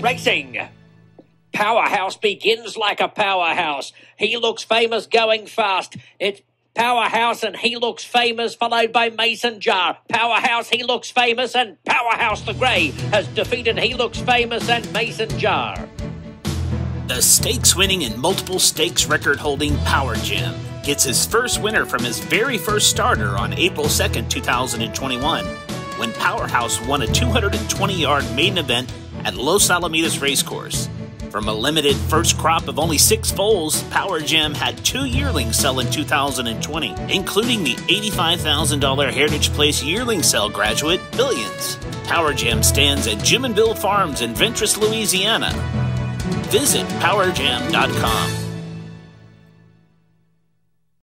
Racing. Powerhouse begins like a powerhouse. He looks famous going fast. It's Powerhouse and he looks famous, followed by Mason Jar. Powerhouse, he looks famous, and Powerhouse the Grey has defeated He Looks Famous and Mason Jar. The stakes winning and multiple stakes record holding Power Jam gets his first winner from his very first starter on April 2nd, 2021, when Powerhouse won a 220 yard maiden event at Los Alamitos Racecourse. From a limited first crop of only six foals, Power Jam had two yearlings sell in 2020, including the $85,000 Heritage Place yearling sale graduate, Billions. Power Jam stands at Jim and Bill Farms in Ventress, Louisiana. Visit PowerJam.com.